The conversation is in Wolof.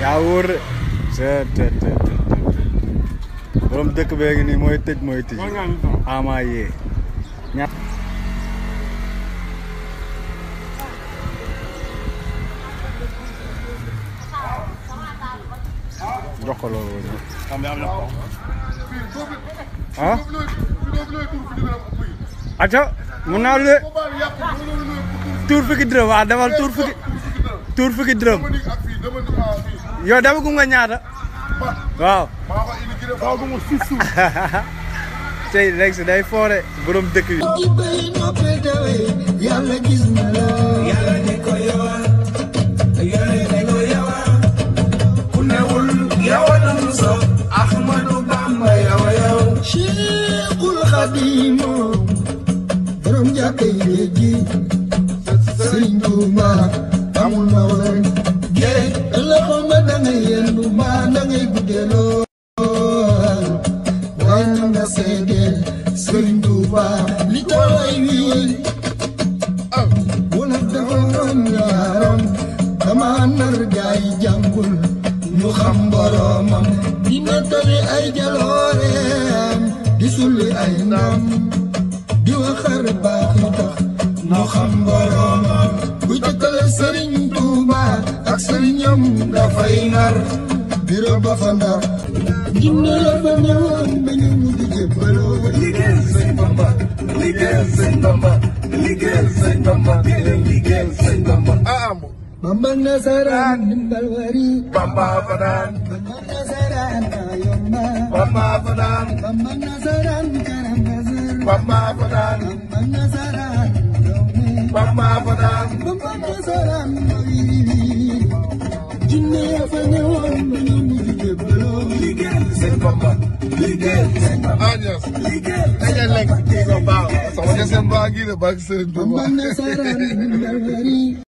yaa wóor de. borom dëkk bee ngi nii mooy tëj mooy tëj. ama yee. ñaar. jox ko loolu ah. acca mun naa de. tuur fukki dërëm waa defal tuur fukki. tuur fukki dërëm. yow dama gum nga ñaata. waaw. tey Legs day foore borom dëkk bi. yàlla gis na la. Sëriñ Tuubaa amul nawle géej ëllëg xaw ma da ngay yendu mbaa da ngay guddee lool waaye na nga seedeel Sëriñ Tuuba li tooy wii wala dafa doon yaaram dama nar gaay jàngul ñu xam boromam di nettali ay jalooreem di sulli ay ndam ba ba Bamba liggéeyal sëñ Bamba liggéeyal Bamba liggéeyal sëñ Bamba am Bamba nasaraan ndimbal Bamba fanaan Bamba nasaraan Bamba fanaan Bamba nasaraan karam nasar Bamba fanaan Bamba nasaraan Bamba fanaan Bamba nasaraan sëñ Bamba. Añas. dañu lekk kii nga baax. sama seen baa ngi ne baa ngi sëriñ Tuuba